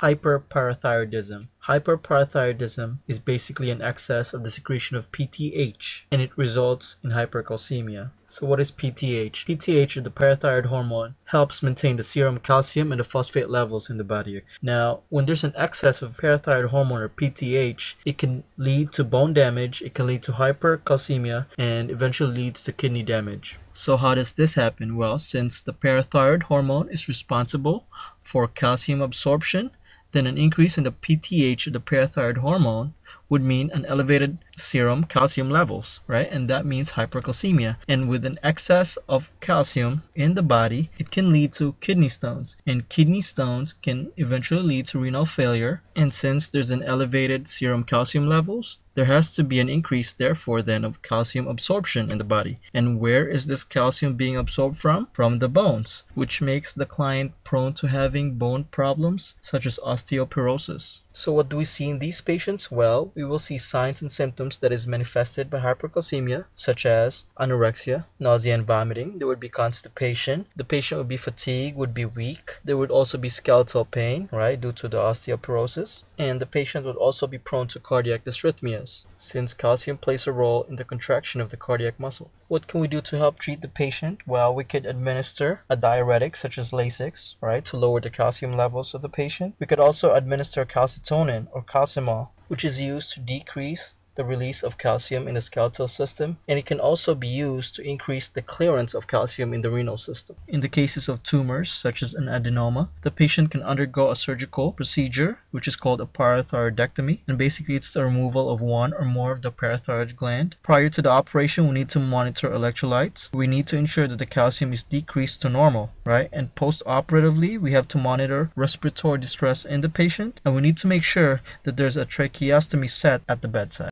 hyperparathyroidism. Hyperparathyroidism is basically an excess of the secretion of PTH and it results in hypercalcemia. So what is PTH? PTH, the parathyroid hormone, helps maintain the serum calcium and the phosphate levels in the body. Now, when there's an excess of parathyroid hormone or PTH, it can lead to bone damage, it can lead to hypercalcemia, and eventually leads to kidney damage. So how does this happen? Well, since the parathyroid hormone is responsible for calcium absorption, then an increase in the PTH, of the parathyroid hormone, would mean an elevated serum calcium levels, right? And that means hypercalcemia. And with an excess of calcium in the body, it can lead to kidney stones. And kidney stones can eventually lead to renal failure. And since there's an elevated serum calcium levels, there has to be an increase, therefore, then of calcium absorption in the body. And where is this calcium being absorbed from? From the bones, which makes the client prone to having bone problems such as osteoporosis. So what do we see in these patients? Well, we will see signs and symptoms that is manifested by hypercalcemia, such as anorexia, nausea and vomiting. There would be constipation. The patient would be fatigued, would be weak. There would also be skeletal pain, right, due to the osteoporosis. And the patient would also be prone to cardiac dysrhythmias, since calcium plays a role in the contraction of the cardiac muscle. What can we do to help treat the patient? Well, we could administer a diuretic such as Lasix, right, to lower the calcium levels of the patient. We could also administer calcitonin or Calcimar, which is used to decrease the release of calcium in the skeletal system, and it can also be used to increase the clearance of calcium in the renal system. In the cases of tumors, such as an adenoma, the patient can undergo a surgical procedure, which is called a parathyroidectomy, and basically it's the removal of one or more of the parathyroid gland. Prior to the operation, we need to monitor electrolytes. We need to ensure that the calcium is decreased to normal, right? And post-operatively, we have to monitor respiratory distress in the patient, and we need to make sure that there's a tracheostomy set at the bedside.